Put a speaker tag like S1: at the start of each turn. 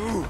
S1: Ooh.